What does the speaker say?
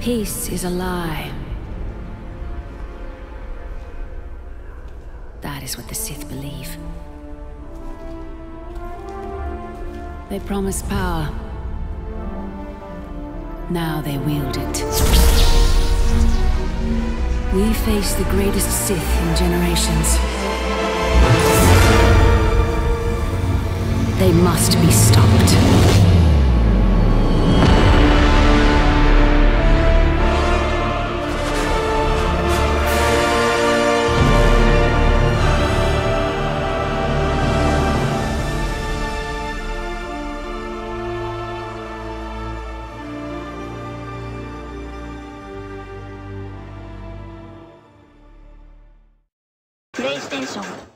Peace is a lie. That is what the Sith believe. They promise power. Now they wield it. We face the greatest Sith in generations. They must be stopped. 英雄。